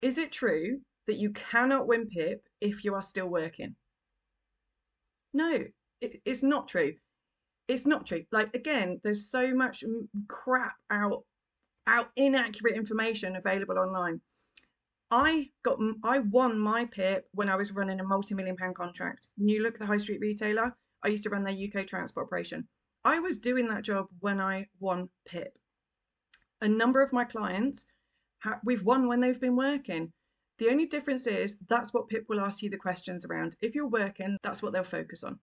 Is it true that you cannot win PIP if you are still working? No, it, it's not true. It's not true. Like again, there's so much crap out, out inaccurate information available online. I got I won my PIP when I was running a multi-million pound contract. New Look, the high street retailer. I used to run their UK transport operation. I was doing that job when I won PIP. A number of my clients, we've won when they've been working. The only difference is that's what PIP will ask you the questions around. If you're working, that's what they'll focus on.